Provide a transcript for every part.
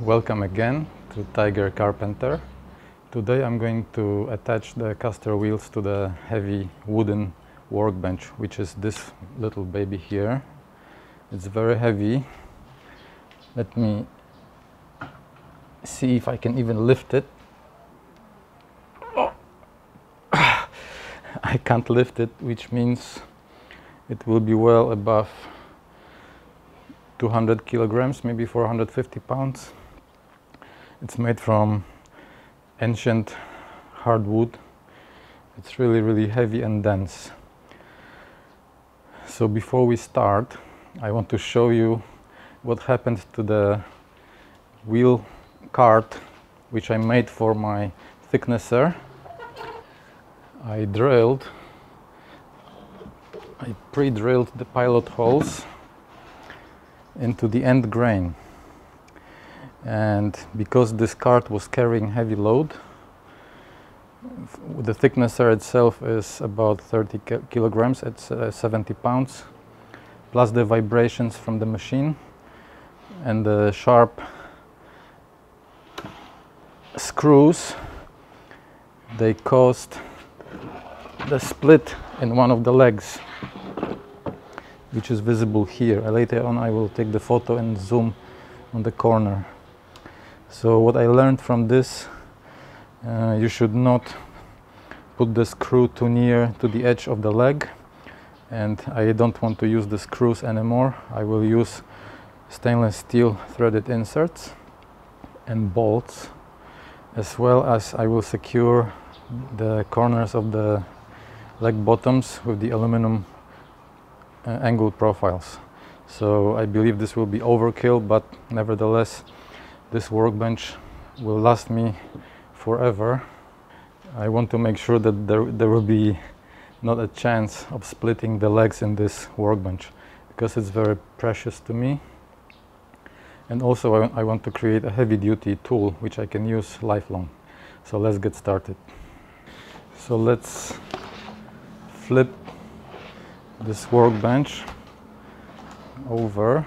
Welcome again to Tiger Carpenter. Today I'm going to attach the caster wheels to the heavy wooden workbench, which is this little baby here. It's very heavy. Let me see if I can even lift it. Oh. I can't lift it, which means it will be well above 200 kilograms, maybe 450 pounds. It's made from ancient hardwood. It's really, really heavy and dense. So before we start, I want to show you what happened to the wheel cart which I made for my thicknesser. I drilled, I pre-drilled the pilot holes into the end grain and because this cart was carrying heavy load the thicknesser itself is about 30 kilograms at uh, 70 pounds plus the vibrations from the machine and the sharp screws they caused the split in one of the legs which is visible here. Later on I will take the photo and zoom on the corner so what I learned from this, uh, you should not put the screw too near to the edge of the leg and I don't want to use the screws anymore. I will use stainless steel threaded inserts and bolts as well as I will secure the corners of the leg bottoms with the aluminum uh, angled profiles. So I believe this will be overkill but nevertheless this workbench will last me forever. I want to make sure that there, there will be not a chance of splitting the legs in this workbench because it's very precious to me. And also I, I want to create a heavy duty tool which I can use lifelong. So let's get started. So let's flip this workbench over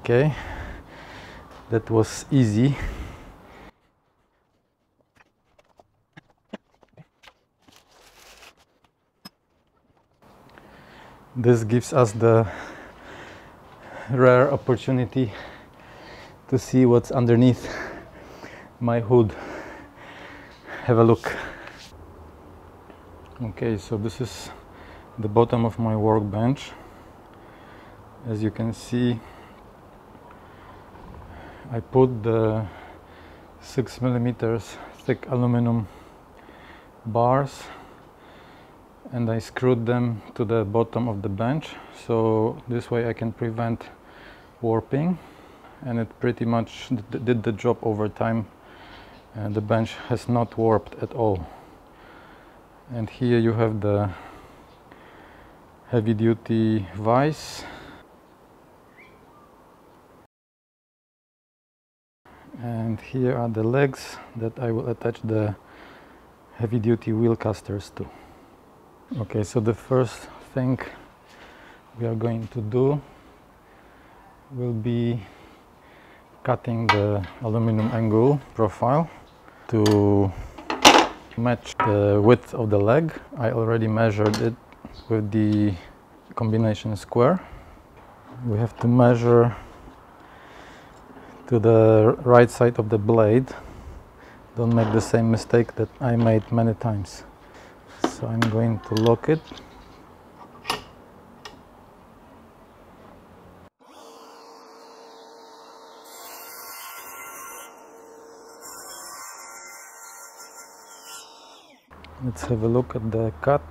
Okay. That was easy. This gives us the rare opportunity to see what's underneath my hood. Have a look. Okay so this is the bottom of my workbench. As you can see I put the six millimeters thick aluminum bars and I screwed them to the bottom of the bench. So this way I can prevent warping. And it pretty much did the job over time. And the bench has not warped at all. And here you have the heavy duty vise and here are the legs that I will attach the heavy-duty wheel casters to. Okay, so the first thing we are going to do will be cutting the aluminum angle profile to match the width of the leg. I already measured it with the combination square. We have to measure to the right side of the blade. Don't make the same mistake that I made many times. So I'm going to lock it. Let's have a look at the cut.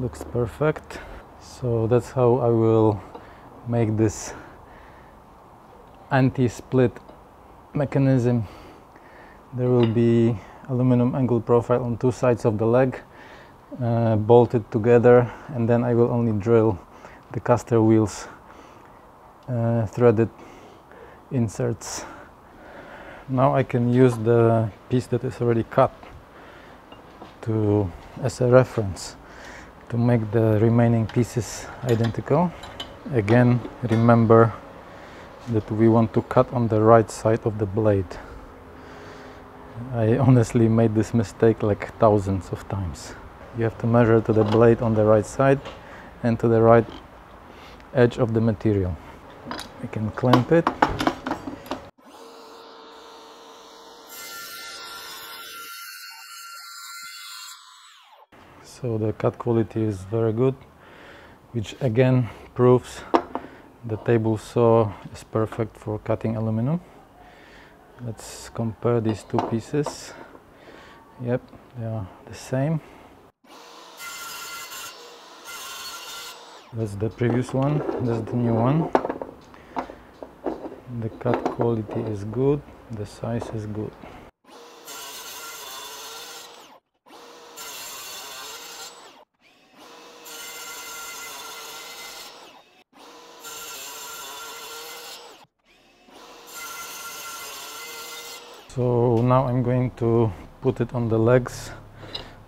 Looks perfect. So that's how I will make this anti-split mechanism. There will be aluminum angle profile on two sides of the leg uh, bolted together and then I will only drill the caster wheels uh, threaded inserts. Now I can use the piece that is already cut to as a reference to make the remaining pieces identical. Again remember that we want to cut on the right side of the blade. I honestly made this mistake like thousands of times. You have to measure to the blade on the right side and to the right edge of the material. I can clamp it. So the cut quality is very good which again proves the table saw is perfect for cutting aluminum. Let's compare these two pieces. Yep they are the same. That's the previous one. That's the new one. The cut quality is good. The size is good So now I'm going to put it on the legs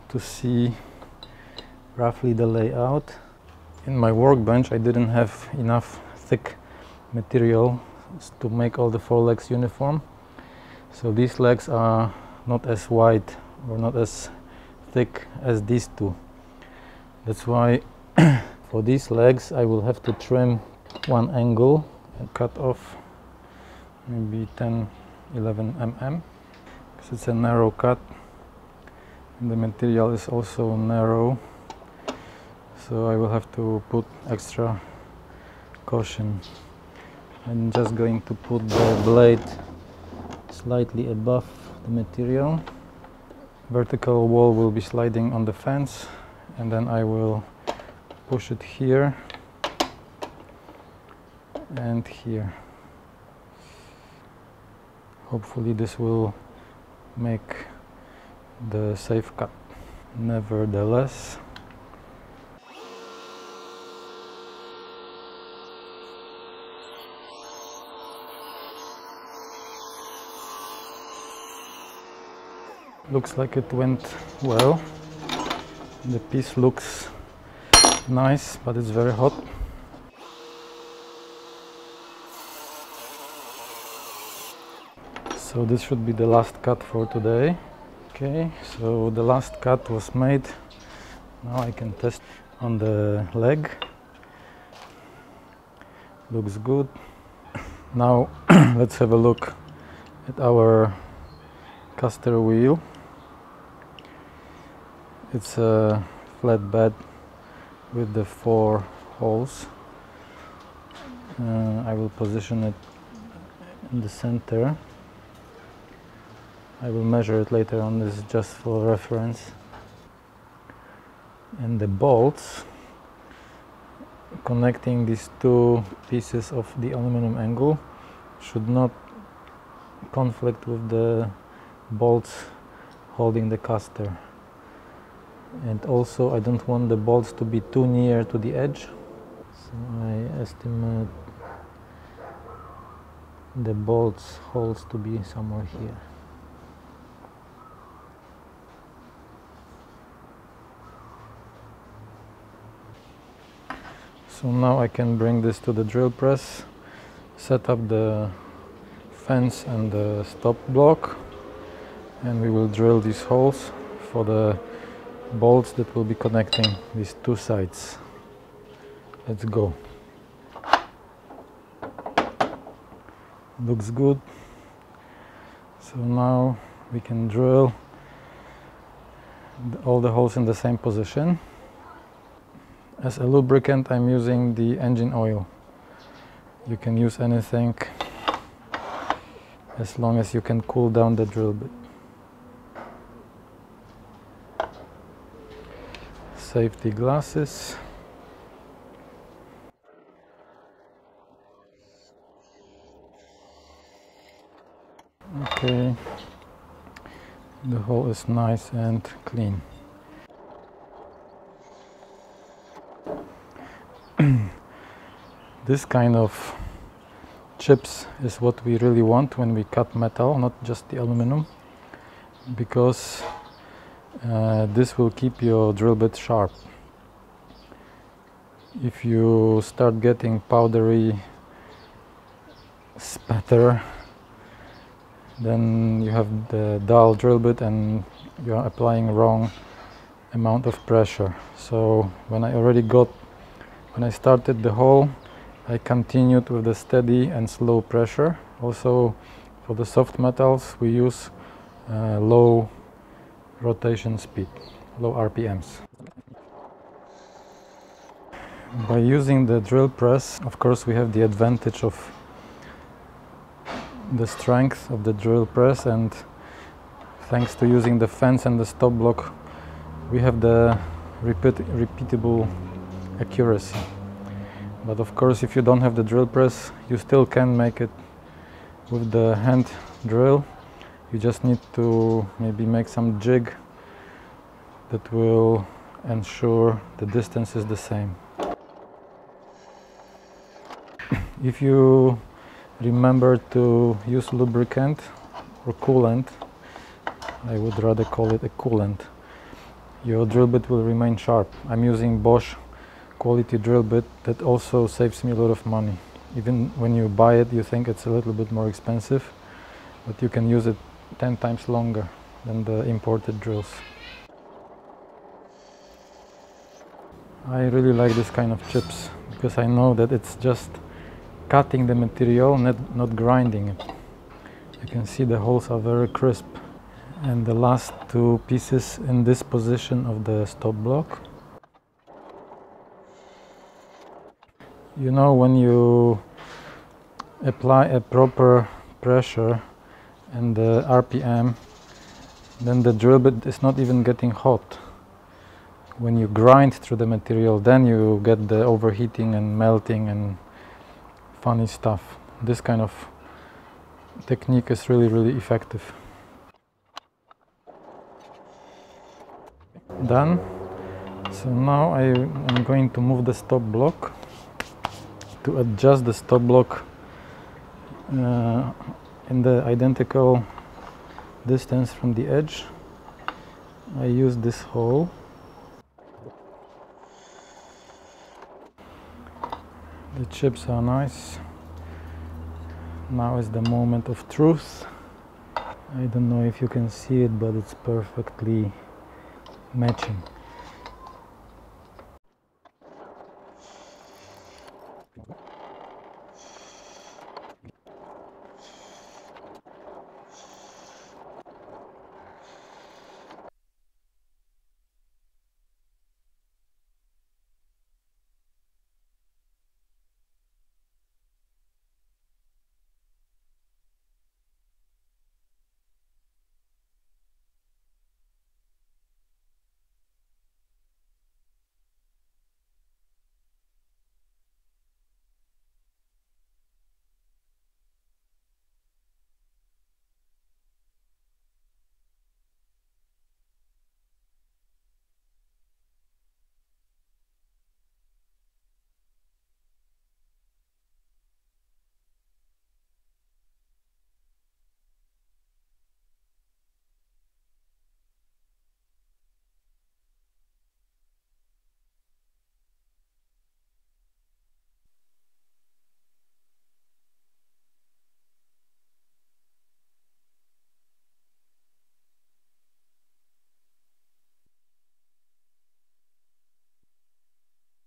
to see roughly the layout. In my workbench I didn't have enough thick material to make all the four legs uniform. So these legs are not as wide or not as thick as these two. That's why for these legs I will have to trim one angle and cut off maybe 10 11 mm because it's a narrow cut and the material is also narrow. So I will have to put extra caution. I'm just going to put the blade slightly above the material. Vertical wall will be sliding on the fence and then I will push it here and here hopefully this will make the safe cut. Nevertheless. Looks like it went well. The piece looks nice but it's very hot so this should be the last cut for today. Okay so the last cut was made. Now I can test on the leg. Looks good. Now let's have a look at our caster wheel. It's a flat bed with the four holes. Uh, I will position it in the center I will measure it later on. This is just for reference. And the bolts connecting these two pieces of the aluminum angle should not conflict with the bolts holding the caster. And also I don't want the bolts to be too near to the edge. So I estimate the bolts holes to be somewhere here So now I can bring this to the drill press, set up the fence and the stop block and we will drill these holes for the bolts that will be connecting these two sides. Let's go. Looks good. So now we can drill all the holes in the same position. As a lubricant I'm using the engine oil. You can use anything as long as you can cool down the drill bit. safety glasses. Okay, the hole is nice and clean. This kind of chips is what we really want when we cut metal, not just the aluminum, because uh, this will keep your drill bit sharp. If you start getting powdery spatter, then you have the dull drill bit and you are applying wrong amount of pressure. So when I already got, when I started the hole, I continued with the steady and slow pressure. Also for the soft metals we use uh, low rotation speed, low RPMs. By using the drill press, of course, we have the advantage of the strength of the drill press and thanks to using the fence and the stop block, we have the repeat repeatable accuracy. But of course, if you don't have the drill press, you still can make it with the hand drill you just need to maybe make some jig that will ensure the distance is the same. if you remember to use lubricant or coolant, I would rather call it a coolant, your drill bit will remain sharp. I'm using Bosch quality drill bit that also saves me a lot of money. Even when you buy it you think it's a little bit more expensive, but you can use it 10 times longer than the imported drills. I really like this kind of chips because I know that it's just cutting the material, not, not grinding it. You can see the holes are very crisp. And the last two pieces in this position of the stop block. You know when you apply a proper pressure and the RPM then the drill bit is not even getting hot. When you grind through the material then you get the overheating and melting and funny stuff. This kind of technique is really really effective. Done. So now I am going to move the stop block to adjust the stop block uh, in the identical distance from the edge. I use this hole. The chips are nice. Now is the moment of truth. I don't know if you can see it but it's perfectly matching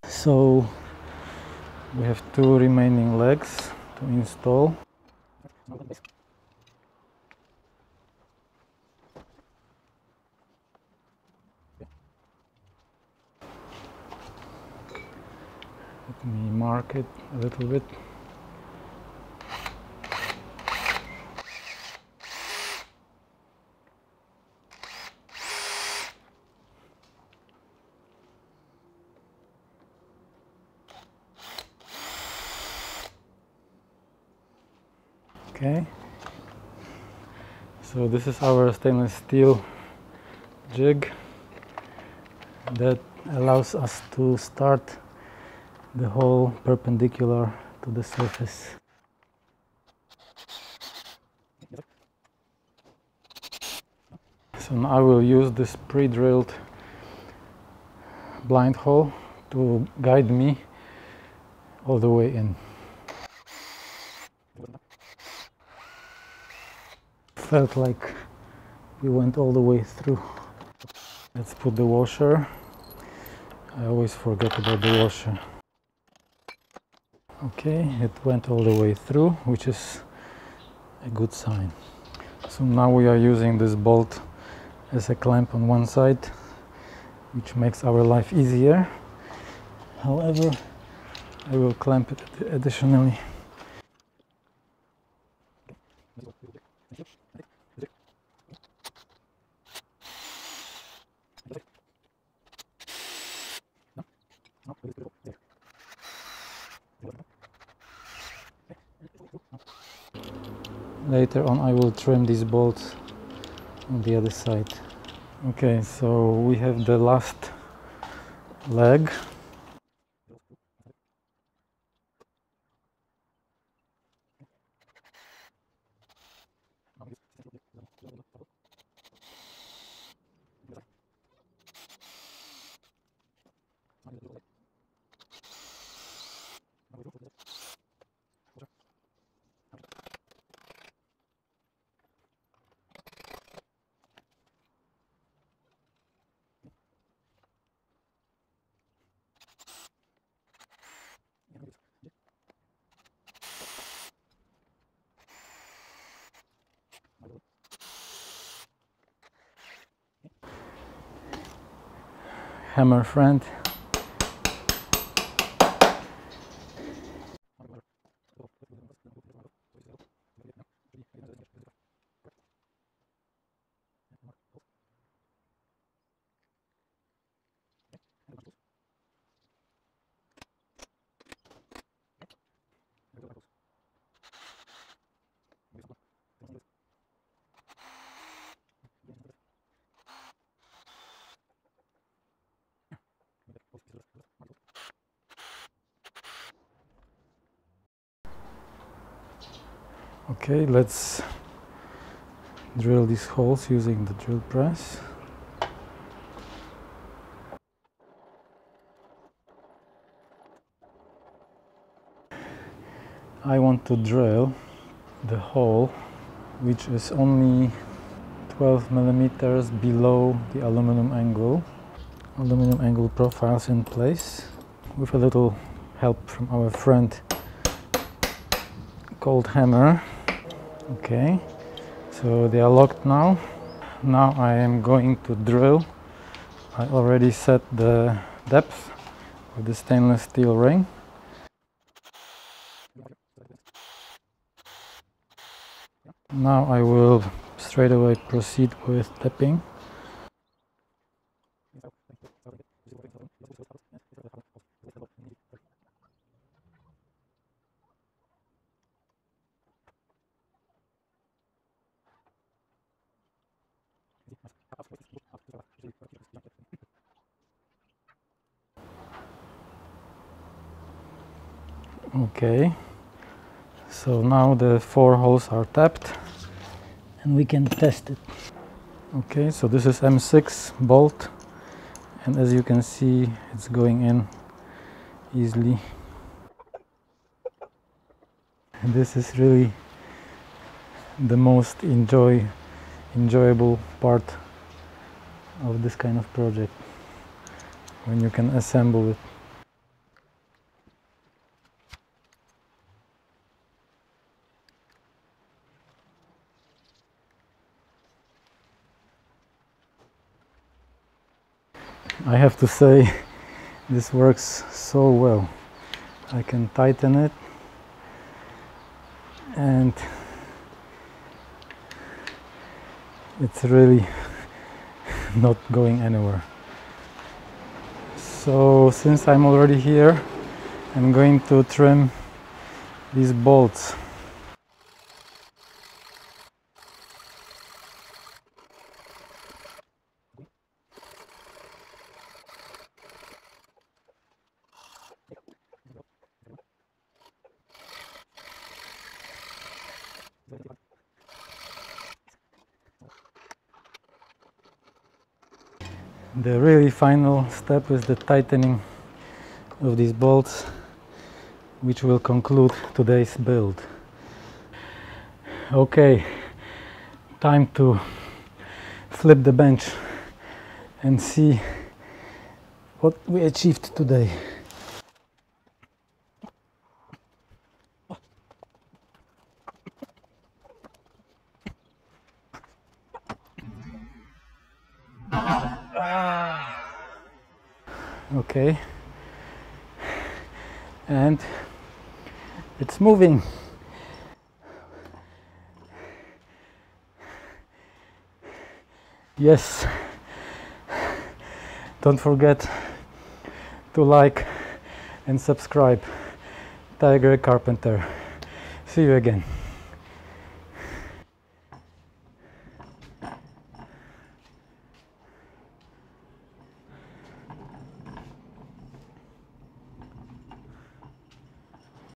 so we have two remaining legs to install. Let me mark it a little bit okay so this is our stainless steel jig that allows us to start the hole perpendicular to the surface. So now I will use this pre-drilled blind hole to guide me all the way in felt like we went all the way through. Let's put the washer. I always forget about the washer. Okay, it went all the way through, which is a good sign. So now we are using this bolt as a clamp on one side, which makes our life easier. However, I will clamp it additionally later on I will trim these bolts on the other side. Okay so we have the last leg hammer friend Okay, let's drill these holes using the drill press. I want to drill the hole which is only 12 millimeters below the aluminum angle. Aluminum angle profiles in place with a little help from our friend called hammer okay so they are locked now. Now I am going to drill. I already set the depth of the stainless steel ring. Now I will straight away proceed with tapping Okay, so now the four holes are tapped and we can test it. Okay, so this is M6 bolt and as you can see it's going in easily. And this is really the most enjoy enjoyable part of this kind of project when you can assemble it. I have to say this works so well. I can tighten it and it's really not going anywhere. So since I'm already here I'm going to trim these bolts the really final step is the tightening of these bolts which will conclude today's build. Okay time to flip the bench and see what we achieved today okay. And it's moving. Yes. Don't forget to like and subscribe tiger carpenter. See you again